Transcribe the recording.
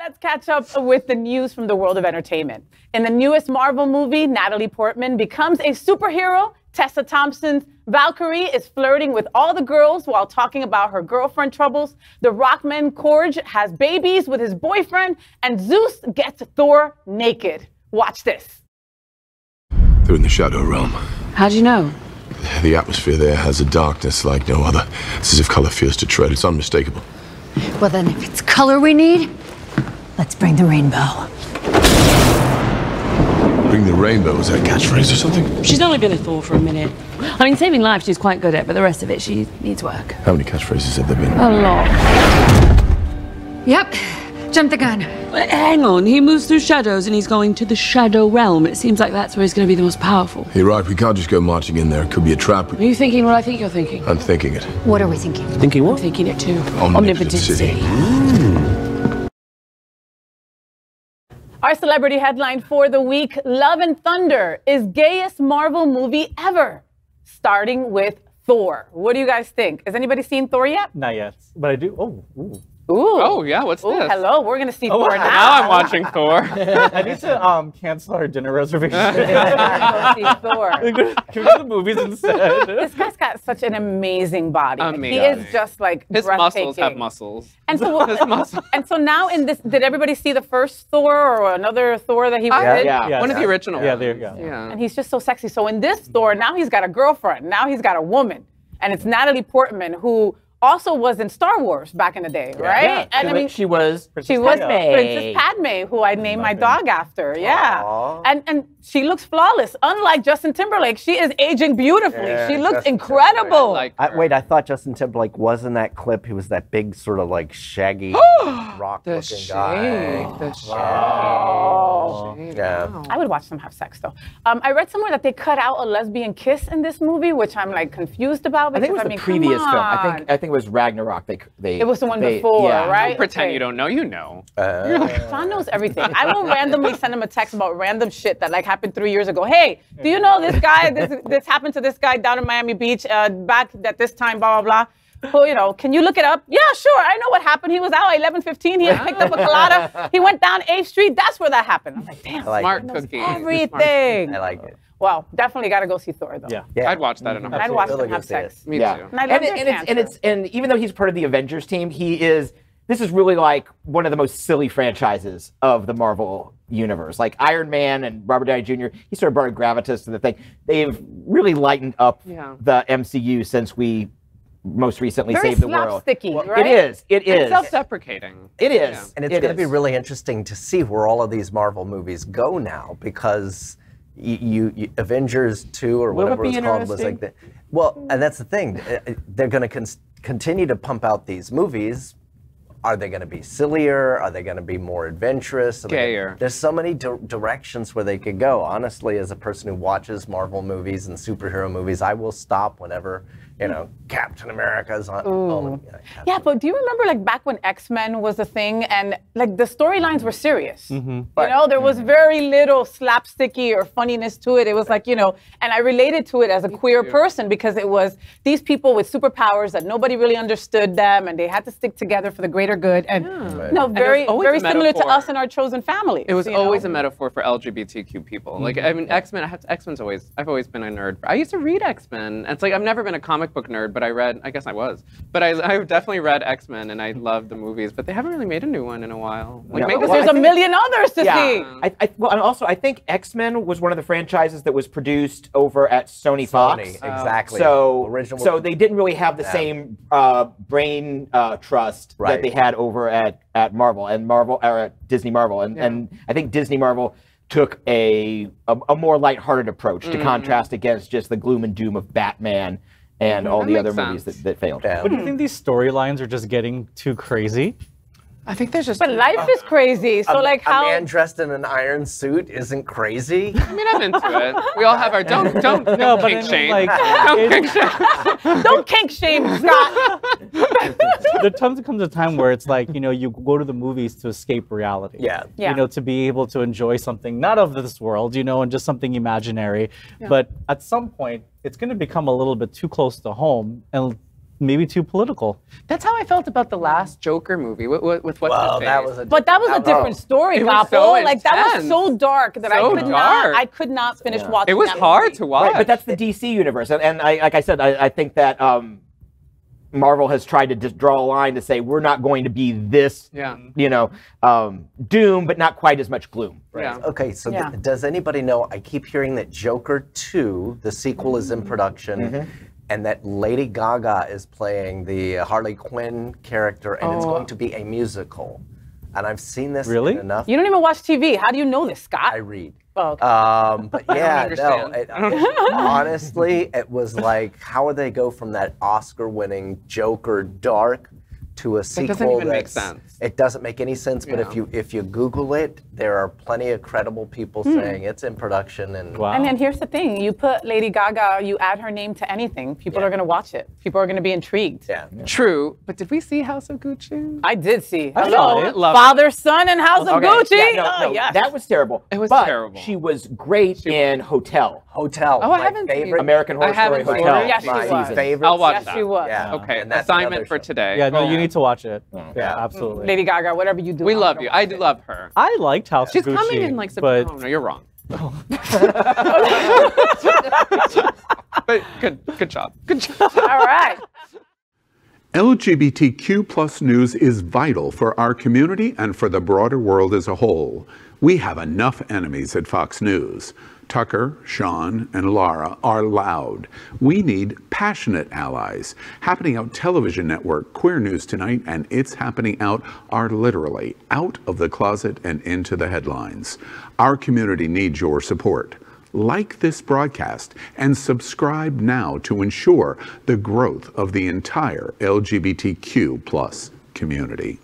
Let's catch up with the news from the world of entertainment. In the newest Marvel movie, Natalie Portman becomes a superhero. Tessa Thompson's Valkyrie is flirting with all the girls while talking about her girlfriend troubles. The Rockman Korg has babies with his boyfriend, and Zeus gets Thor naked. Watch this. They're in the Shadow Realm. How'd you know? The atmosphere there has a darkness like no other. It's as if color fears to tread. It's unmistakable. Well, then, if it's color we need, let's bring the rainbow. Bring the rainbow. Is that a catchphrase or something? She's only been a Thor for a minute. I mean, saving lives she's quite good at, but the rest of it she needs work. How many catchphrases have there been? A lot. Yep, jump the gun. Hang on, he moves through shadows and he's going to the Shadow Realm. It seems like that's where he's going to be the most powerful. You're right. We can't just go marching in there. It could be a trap. Are you thinking what I think you're thinking? I'm thinking it. What are we thinking? Thinking I'm what? thinking it too. Omnipotence City. Our celebrity headline for the week Love and Thunder is gayest Marvel movie ever, starting with Thor. What do you guys think? Has anybody seen Thor yet? Not yet, but I do. Oh, ooh. Ooh. Oh yeah, what's Ooh, this? hello. We're going to see Oh, Thor now. Now I'm watching Thor. I need to um cancel our dinner reservation. Go see Thor. Can we go to the movies instead? This guy's got such an amazing body. Like, he is just like His muscles have muscles. And so, His muscles. and so now in this, did everybody see the first Thor or another Thor that he was I in? did. Yeah. One of the original. yeah, there you go. Yeah. And he's just so sexy. So in this Thor, now he's got a girlfriend. Now he's got a woman, and it's Natalie Portman who also was in Star Wars back in the day, right? Yeah, and I mean, was- she was. she was Padme. Princess Padme, who I named my dog after. Yeah, and and she looks flawless. Unlike Justin Timberlake, she is aging beautifully. Yeah, she looks Justin incredible. Like I, wait, I thought Justin Timberlake was in that clip. He was that big, sort of like shaggy, rock the looking shake, guy. the shake. Oh. Yeah. I would watch them have sex though. Um, I read somewhere that they cut out a lesbian kiss in this movie, which I'm like confused about. I think it was because, the mean, come previous film. I think I think it was Ragnarok. They they. It was the one they- before, yeah. right? Pretend Okay. you don't know. You know. Uh, John knows everything. I will randomly send him a text about random shit that like happened three years ago. Hey, do you know this guy? This this happened to this guy down in Miami Beach uh, back at this time. Blah blah blah. Who you know? Can you look it up? Yeah, sure. I know what happened. He was out at 11:15. He had picked up a colada. He went down 8th Street. That's where that happened. I'm like, damn. I like Smart it. cookie. Everything. I like it. Well, definitely got to go see Thor though. Yeah. Yeah. I'd watch that in a And I'd watch Absolutely them have go see it. sex. Me Yeah. too. And and, and it's and it's and even though he's part of the Avengers team, he is. This is really like one of the most silly franchises of the Marvel universe. Like Iron Man and Robert Downey Jr. He sort of brought a gravitas to the thing. They've really lightened up Yeah. the MCU since we most recently Very saved the world. slapsticky, right? It is. It It's is. self-deprecating. It is. Yeah. And it's It going to be really interesting to see where all of these Marvel movies go now because you, you, you Avengers 2 or Will it whatever be it's called was like interesting? the, well, and that's the thing. Uh, uh, They're going to con- continue to pump out these movies. Are they going to be sillier? Are they going to be more adventurous? Gayer. There's so many di- directions where they could go. Honestly, as a person who watches Marvel movies and superhero movies, I will stop whenever you know Captain America's on. oh, yeah, Yeah, but do you remember like back when X Men was a thing and like the storylines were serious? Mm-hmm. You know, there was mm-hmm. very little slapsticky or funniness to it. It was like, you know, and I related to it as a queer person because it was these people with superpowers that nobody really understood them and they had to stick together for the greater good. And no, very, always very a similar to us and our chosen family. It was always know? a metaphor for LGBTQ people. Like mm-hmm. I mean, X Men. X Men's always. I've always been a nerd. I used to read X Men. It's like I've never been a comic book nerd, but I read. I guess I was. But I, I've definitely read X Men, and I love the movies. But they haven't really made a new one in a while. Like No. make Because Well, there's I a think- million others to Yeah. see. I, I, well, and also I think X Men was one of the franchises that was produced over at Sony, Fox. Exactly. So, Original- so they didn't really have the Yeah. same uh, brain uh, trust that they had over at, at Marvel and Marvel or at Disney Marvel, and, and I think Disney Marvel took a a, a more lighthearted approach Mm-hmm. to contrast against just the gloom and doom of Batman and mm-hmm. all That the other makes movies that, that failed. Yeah. But do you think these storylines are just getting too crazy? I think there's just. But life is crazy. So A- like a how man dressed in an iron suit isn't crazy. I mean, I'm into it. We all have our don't don't No, don't but kink I mean, shame. like, don't kink shame. don't kink shame, Scott. there comes comes a time where it's like you know you go to the movies to escape reality. Yeah. Yeah. You know to be able to enjoy something not of this world, you know, and just something imaginary. But at some point, it's going to become a little bit too close to home, and maybe too political. That's how I felt about the last Joker movie with, with, with what's Well, his that was a. But that was a I don't know. different story, It was Goppo. so like that was intense. so dark that I So could not dark. I could not finish watching it was that hard movie. to watch. Right, but that's the DC universe, and, and I, like I said, I, I think that um, Marvel has tried to just draw a line to say we're not going to be this, Yeah. you know, um, doom, but not quite as much gloom. Yeah. Okay, so th- does anybody know? I keep hearing that Joker 2, the sequel, is in production, Mm-hmm. and that Lady Gaga is playing the Harley Quinn character, and it's Oh. going to be a musical. And I've seen this Really? enough. You don't even watch TV. How do you know this, Scott? I read. Oh, okay. Um, but yeah, no. understand. It, it- honestly, it was like, how would they go from that Oscar-winning Joker dark to a sequel? doesn't even make sense. It doesn't make any sense. But if you if you Google it, there are plenty of credible people Hmm. saying it's in production. And Wow. And then here's the thing: you put Lady Gaga, you add her name to anything, people Yeah. are gonna watch it. People are gonna be intrigued. yeah, True, but did we see House of Gucci? I did see. I Hello, saw it. Love Father, Son, and House of Gucci. yeah, no, oh yes. that was terrible. It was but terrible. She was great in Hotel, Hotel. Oh, I haven't seen. American Horror Story Hotel. Yes, she was. favorite. I'll watch yes, that. she was. Yeah. Okay, assignment for today. yeah, no, you need to watch it. Oh. Yeah. Yeah, absolutely. Lady Gaga, whatever you do. We love you. I do love her. I liked House She's of Gucci, coming in like but Oh, no, you're wrong. but good, good job. Good job. All right. LGBTQ plus news is vital for our community and for the broader world as a whole. We have enough enemies at Fox News. Tucker, Sean, and Lara are loud. We need passionate allies. Happening Out Television Network, Queer News Tonight, and It's Happening Out are literally out of the closet and into the headlines. Our community needs your support. Like this broadcast and subscribe now to ensure the growth of the entire LGBTQ plus community.